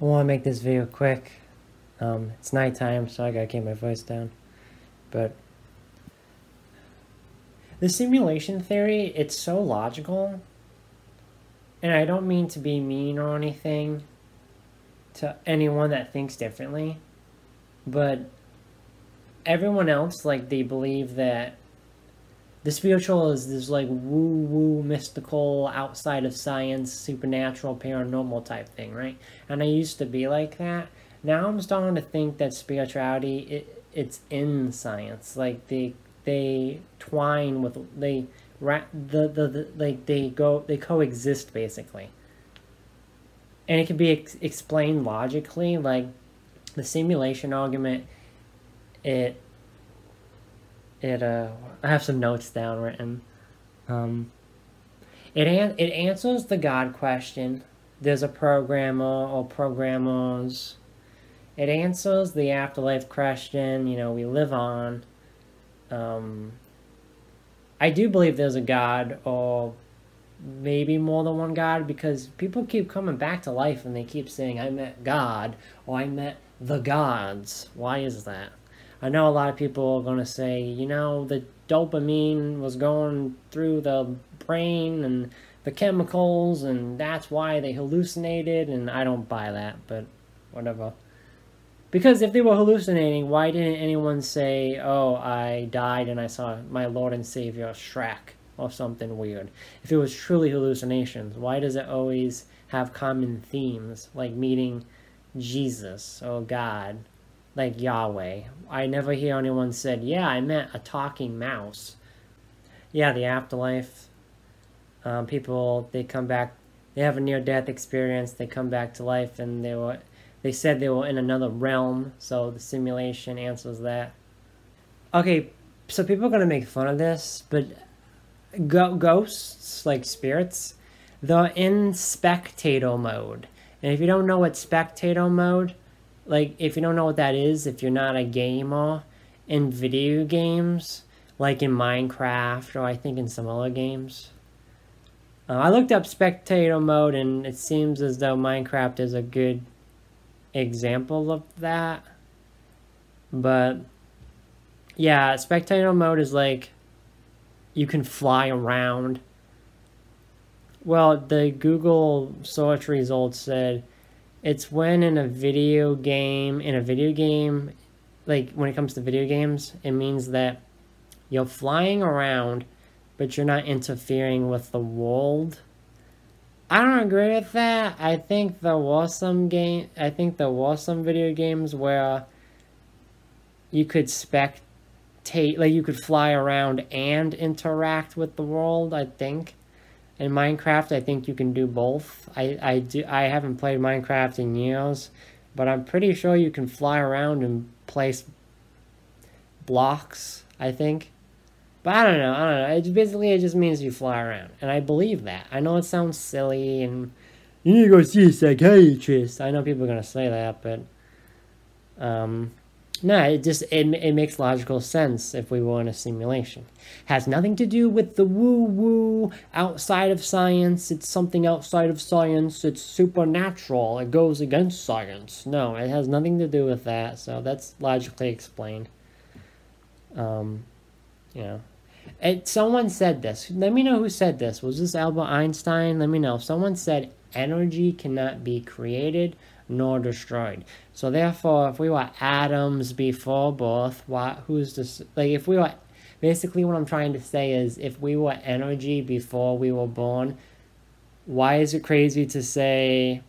I want to make this video quick. Um, it's nighttime, so I gotta keep my voice down. But the simulation theory, it's so logical. And I don't mean to be mean or anything to anyone that thinks differently. But everyone else, like, they believe that the spiritual is this, like, woo-woo, mystical, outside of science, supernatural, paranormal type thing, right? And I used to be like that. Now I'm starting to think that spirituality, it, it's in science. Like, they, they twine with, they, the, the, the like, they go, they coexist, basically. And it can be ex explained logically, like, the simulation argument, it it uh I have some notes down written. Um, it an it answers the God question. There's a programmer or programmers. It answers the afterlife question. You know, we live on. Um, I do believe there's a God or maybe more than one God because people keep coming back to life and they keep saying, I met God or I met the gods. Why is that? I know a lot of people are going to say, you know, the dopamine was going through the brain and the chemicals, and that's why they hallucinated, and I don't buy that, but whatever. Because if they were hallucinating, why didn't anyone say, oh, I died and I saw my Lord and Savior Shrek or something weird? If it was truly hallucinations, why does it always have common themes, like meeting Jesus or God like Yahweh. I never hear anyone said, yeah, I meant a talking mouse. Yeah, the afterlife. Um, people, they come back, they have a near-death experience, they come back to life, and they were, they said they were in another realm, so the simulation answers that. Okay, so people are going to make fun of this, but ghosts, like spirits, they're in spectator mode. And if you don't know what spectator mode, like if you don't know what that is, if you're not a gamer in video games, like in Minecraft or I think in some other games. Uh, I looked up spectator mode and it seems as though Minecraft is a good example of that. But yeah, spectator mode is like you can fly around. Well, the Google search results said it's when in a video game, in a video game, like when it comes to video games, it means that you're flying around, but you're not interfering with the world. I don't agree with that. I think there was some game. I think there was some video games where you could spectate, like you could fly around and interact with the world. I think. In Minecraft, I think you can do both. I, I, do, I haven't played Minecraft in years, but I'm pretty sure you can fly around and place blocks, I think. But I don't know, I don't know. It basically it just means you fly around. And I believe that. I know it sounds silly and you need to go see a psychiatrist. I know people are gonna say that, but um no, it just it, it makes logical sense if we were in a simulation. Has nothing to do with the woo-woo outside of science. It's something outside of science. It's supernatural. It goes against science. No, it has nothing to do with that. So that's logically explained. Um, you know. And someone said this. Let me know who said this. Was this Albert Einstein? Let me know. Someone said energy cannot be created nor destroyed. So therefore, if we were atoms before birth, what, who's this, like if we were, basically what I'm trying to say is if we were energy before we were born, why is it crazy to say,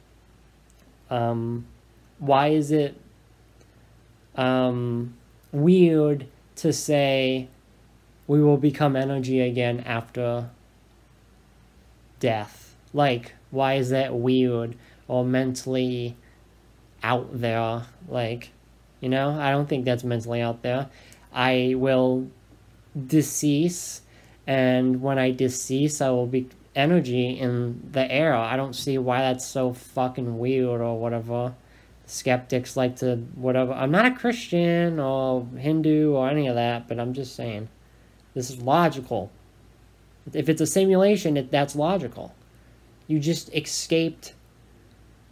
um, why is it, um, weird to say we will become energy again after death? Like, why is that weird or mentally out there. Like, you know, I don't think that's mentally out there. I will decease, and when I decease, I will be energy in the air. I don't see why that's so fucking weird or whatever. Skeptics like to whatever. I'm not a Christian or Hindu or any of that, but I'm just saying. This is logical. If it's a simulation, it, that's logical. You just escaped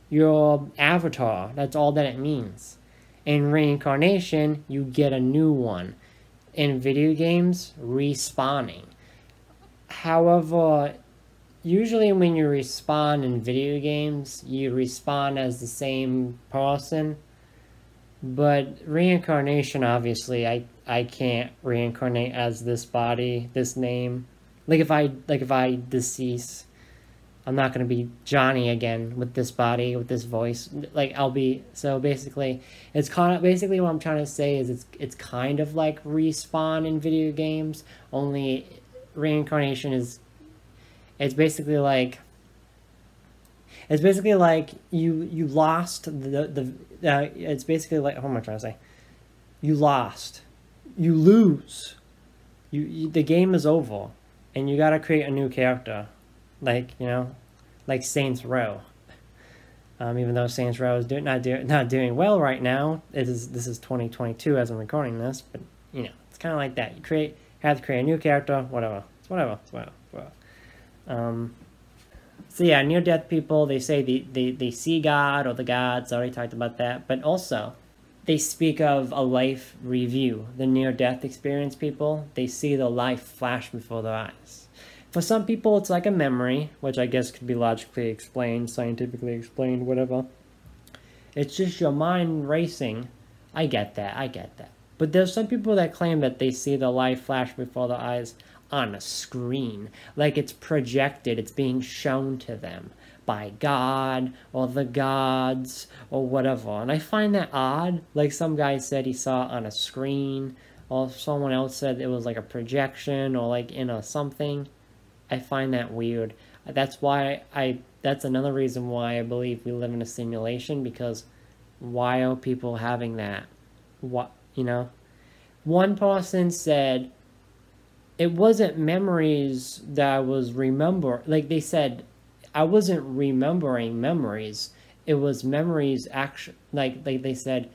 your avatar. That's all that it means. In reincarnation, you get a new one. In video games, respawning. However, usually when you respawn in video games, you respawn as the same person. But reincarnation, obviously, I, I can't reincarnate as this body, this name. Like if I like if I decease, I'm not gonna be Johnny again with this body, with this voice. Like I'll be so basically it's kind of basically what I'm trying to say is it's it's kind of like respawn in video games, only reincarnation is it's basically like it's basically like you you lost the the uh, it's basically like what am I trying to say? You lost. You lose. You, you the game is over and you got to create a new character, like you know, like Saints Row. Um, even though Saints Row is do- not do- not doing well right now, it is this is 2022 as I'm recording this, but you know it's kind of like that. You create have to create a new character, whatever, it's whatever, it's whatever. whatever. Um, so yeah, near death people they say they, they they see God or the gods. I already talked about that, but also they speak of a life review. The near death experience people, they see the life flash before their eyes. For some people, it's like a memory, which I guess could be logically explained, scientifically explained, whatever. It's just your mind racing. I get that, I get that. But there's some people that claim that they see the life flash before their eyes on a screen, like it's projected, it's being shown to them by God or the gods or whatever. And I find that odd. Like some guy said he saw it on a screen, or someone else said it was like a projection or like in a something. I find that weird. That's why I. That's another reason why I believe we live in a simulation because why are people having that? What you know? One person said it wasn't memories that I was remember. Like they said, I wasn't remembering memories. It was memories actually like like they said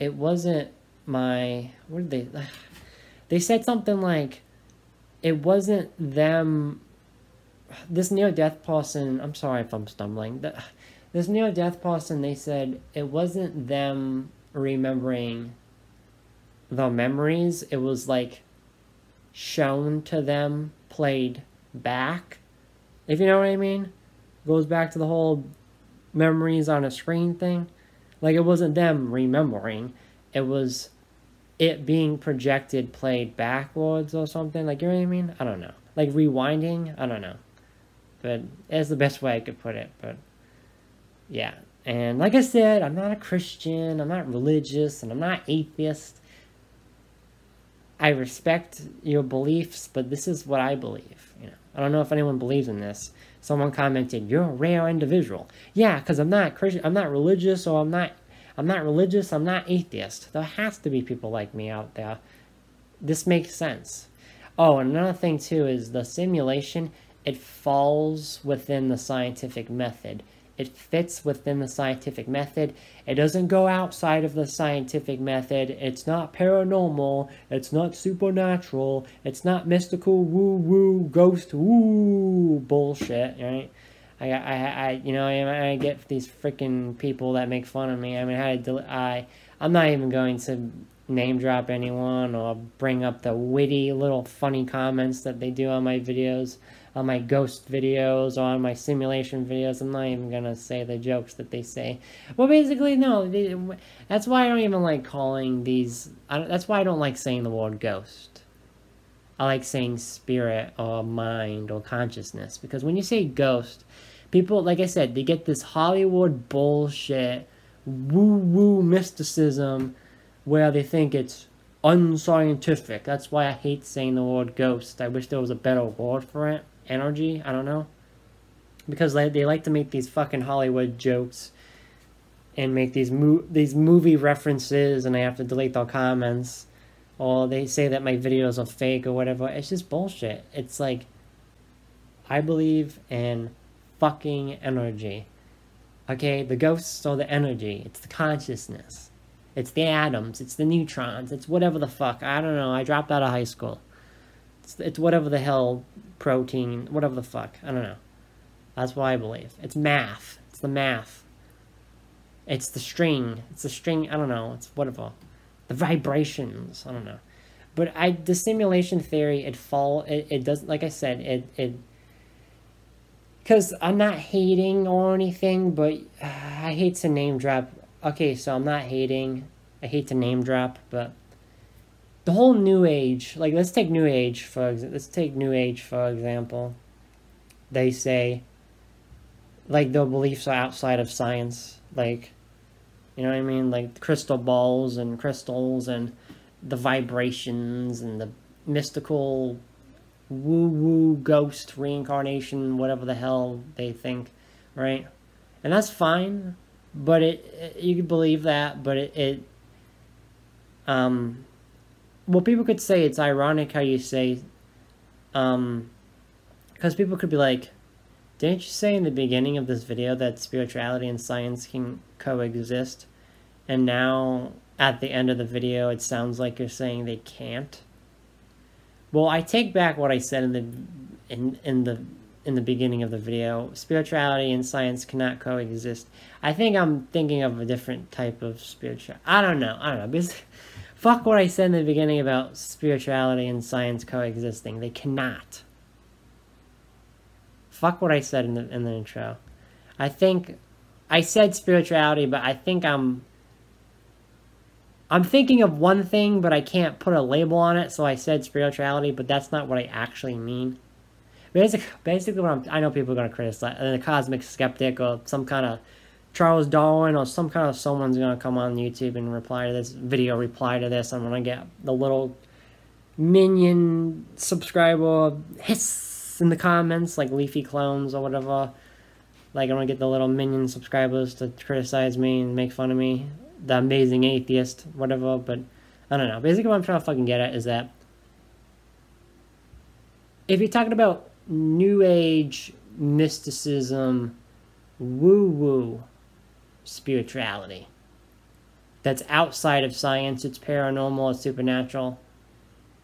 it wasn't my what did they they said something like it wasn't them this near death person I'm sorry if I'm stumbling this near death person they said it wasn't them remembering the memories it was like shown to them played back if you know what I mean goes back to the whole memories on a screen thing. Like it wasn't them remembering, it was it being projected played backwards or something. Like you know what I mean? I don't know. Like rewinding, I don't know. But it's the best way I could put it. But yeah. And like I said, I'm not a Christian, I'm not religious, and I'm not atheist. I respect your beliefs, but this is what I believe. You know, I don't know if anyone believes in this, Someone commented, "You're a rare individual." Yeah, because I'm not Christian. I'm not religious, or I'm not. I'm not religious. I'm not atheist. There has to be people like me out there. This makes sense. Oh, another thing too is the simulation. It falls within the scientific method. It fits within the scientific method. It doesn't go outside of the scientific method. It's not paranormal. It's not supernatural. It's not mystical woo woo ghost woo bullshit, right? I, I, I you know, I, I get these freaking people that make fun of me. I mean, I, I, I'm not even going to name drop anyone or bring up the witty little funny comments that they do on my videos on my ghost videos or on my simulation videos. I'm not even gonna say the jokes that they say. Well, basically, no. That's why I don't even like calling these. that's why I don't like saying the word ghost. I like saying spirit or mind or consciousness because when you say ghost, people, like I said, they get this Hollywood bullshit, woo woo mysticism where they think it's unscientific. That's why I hate saying the word ghost. I wish there was a better word for it energy. I don't know. Because they, they like to make these fucking Hollywood jokes and make these mo- these movie references and I have to delete their comments. Or they say that my videos are fake or whatever. It's just bullshit. It's like I believe in fucking energy. Okay, the ghosts are the energy. It's the consciousness. It's the atoms. It's the neutrons. It's whatever the fuck. I don't know. I dropped out of high school. It's, it's whatever the hell protein, whatever the fuck. I don't know. That's what I believe. It's math. It's the math. It's the string. It's the string. I don't know. It's whatever. The vibrations. I don't know. But I the simulation theory it fall it, it does like I said it it because I'm not hating or anything, but uh, I hate to name drop. Okay, so I'm not hating. I hate to name drop, but the whole new age, like let's take new age for let's take new age for example. They say like their beliefs are outside of science, like you know what I mean, like crystal balls and crystals and the vibrations and the mystical woo woo ghost reincarnation, whatever the hell they think, right? And that's fine, but it, it you could believe that, but it, it um well people could say it's ironic how you say um because people could be like didn't you say in the beginning of this video that spirituality and science can coexist and now at the end of the video it sounds like you're saying they can't well, I take back what I said in the in in the in the beginning of the video. Spirituality and science cannot coexist. I think I'm thinking of a different type of spiritual. I don't know. I don't know. Because fuck what I said in the beginning about spirituality and science coexisting. They cannot. Fuck what I said in the in the intro. I think I said spirituality, but I think I'm I'm thinking of one thing, but I can't put a label on it, so I said spirituality, but that's not what I actually mean. Basically, basically what I'm, I know people are going to criticize, uh, the cosmic skeptic or some kind of Charles Darwin or some kind of someone's going to come on YouTube and reply to this video, reply to this. I'm going to get the little minion subscriber hiss in the comments, like Leafy Clones or whatever. Like, I'm going to get the little minion subscribers to criticize me and make fun of me the amazing atheist, whatever, but I don't know. Basically, what I'm trying to fucking get at is that if you're talking about new age mysticism, woo woo spirituality that's outside of science, it's paranormal, it's supernatural,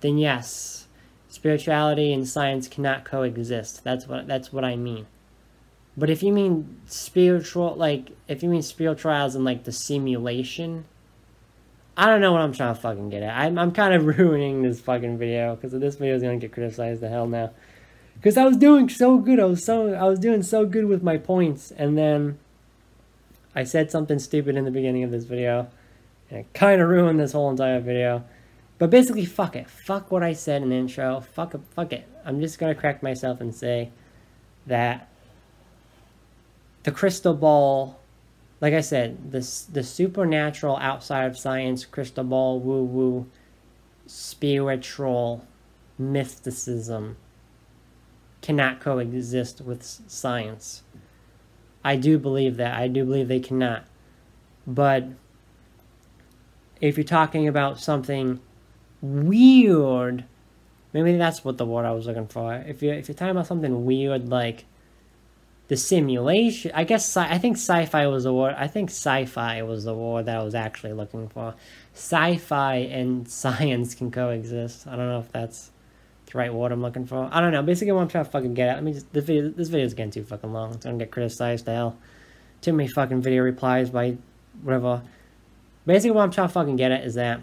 then yes, spirituality and science cannot coexist. That's what that's what I mean. But if you mean spiritual, like, if you mean spiritual as in, like, the simulation, I don't know what I'm trying to fucking get at. I'm, I'm kind of ruining this fucking video, because this video is going to get criticized the hell now. Because I was doing so good, I was so, I was doing so good with my points, and then I said something stupid in the beginning of this video, and it kind of ruined this whole entire video. But basically, fuck it. Fuck what I said in the intro. Fuck it. Fuck it. I'm just going to correct myself and say that the crystal ball, like I said, this the supernatural outside of science, crystal ball, woo woo, spiritual mysticism cannot coexist with science. I do believe that. I do believe they cannot. But if you're talking about something weird, maybe that's what the word I was looking for. If you if you're talking about something weird like the simulation. I guess I think sci-fi was the word. I think sci-fi was the word that I was actually looking for. Sci-fi and science can coexist. I don't know if that's the right word I'm looking for. I don't know. Basically, what I'm trying to fucking get at. Let me just this video. This video is getting too fucking long. It's gonna get criticized to hell. Too many fucking video replies by whatever. Basically, what I'm trying to fucking get at is that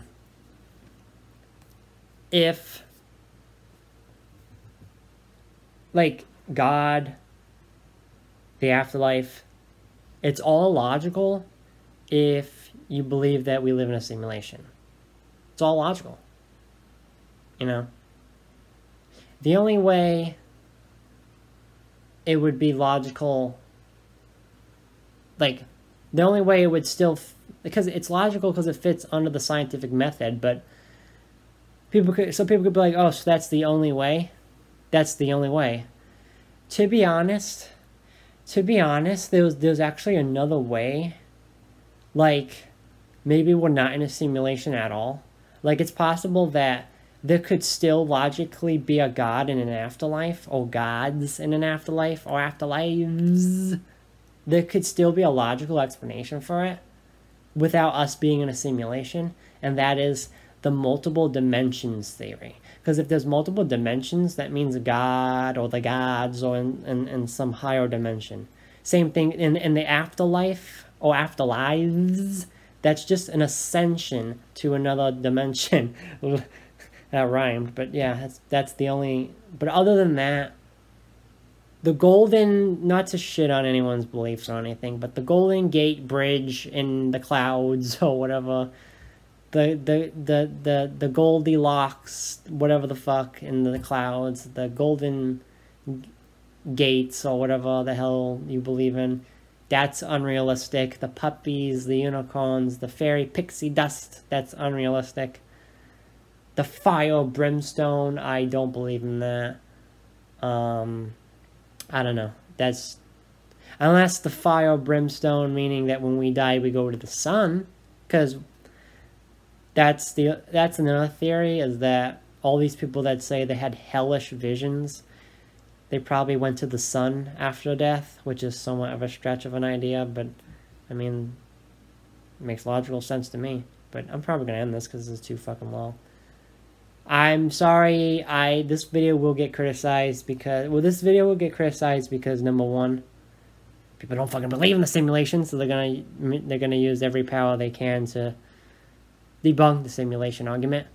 if like God the afterlife. It's all logical if you believe that we live in a simulation. It's all logical. You know? The only way it would be logical, like, the only way it would still, because it's logical because it fits under the scientific method, but people could, so people could be like, oh, so that's the only way? That's the only way. To be honest, to be honest, there's there's actually another way. Like, maybe we're not in a simulation at all. Like, it's possible that there could still logically be a god in an afterlife, or gods in an afterlife, or afterlives. There could still be a logical explanation for it without us being in a simulation, and that is the multiple dimensions theory. Because if there's multiple dimensions, that means a God or the gods or in, in, in some higher dimension. Same thing in, in the afterlife, or afterlives. That's just an ascension to another dimension. that rhymed, but yeah, that's that's the only. But other than that, the golden not to shit on anyone's beliefs or anything, but the Golden Gate Bridge in the clouds or whatever. The, the the the the Goldilocks whatever the fuck in the clouds the golden gates or whatever the hell you believe in that's unrealistic. The puppies, the unicorns, the fairy pixie dust, that's unrealistic. The fire brimstone, I don't believe in that. Um, I don't know. That's unless the fire brimstone meaning that when we die we go to the sun, because that's the that's another theory is that all these people that say they had hellish visions they probably went to the sun after death, which is somewhat of a stretch of an idea, but I mean, makes logical sense to me. But I'm probably gonna end this because it's too fucking long. I'm sorry. I this video will get criticized because well, this video will get criticized because number one, people don't fucking believe in the simulation, so they're gonna they're gonna use every power they can to debunk the simulation argument.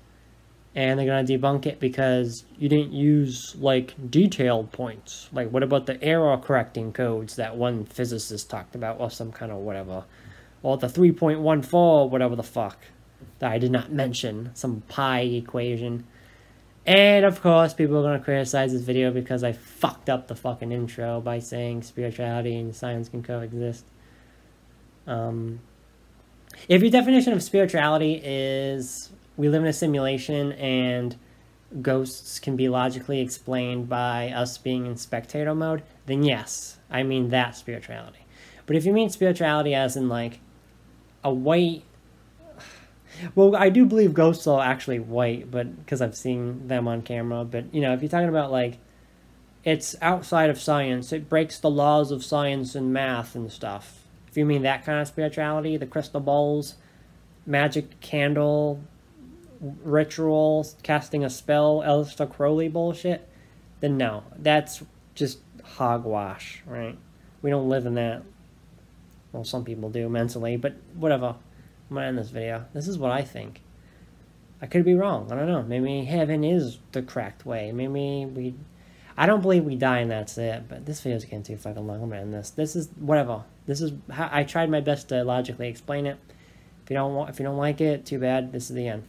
And they're to debunk it because you didn't use like detailed points. Like what about the error correcting codes that one physicist talked about or some kind of whatever? Or the 3.14 whatever the fuck that i did not mention some pi equation and of course people are going to criticize this video because i fucked up the fucking intro by saying spirituality and science can coexist um, if your definition of spirituality is we live in a simulation and ghosts can be logically explained by us being in spectator mode, then yes, I mean that spirituality. But if you mean spirituality as in like a white well, I do believe ghosts are actually white, but because I've seen them on camera. But you know, if you're talking about like it's outside of science, it breaks the laws of science and math and stuff. If you mean that kind of spirituality, the crystal balls, magic candle, ritual, casting a spell, Aleister Crowley bullshit, then no. That's just hogwash, right? We don't live in that. Well, some people do mentally, but whatever. I'm gonna end this video. This is what I think. I could be wrong. I don't know. Maybe heaven is the correct way. Maybe we... I don't believe we die and that's it, but this video's getting too fucking long. I'm gonna end this. This is... whatever. This is... how I tried my best to logically explain it. If you don't want, if you don't like it, too bad. This is the end.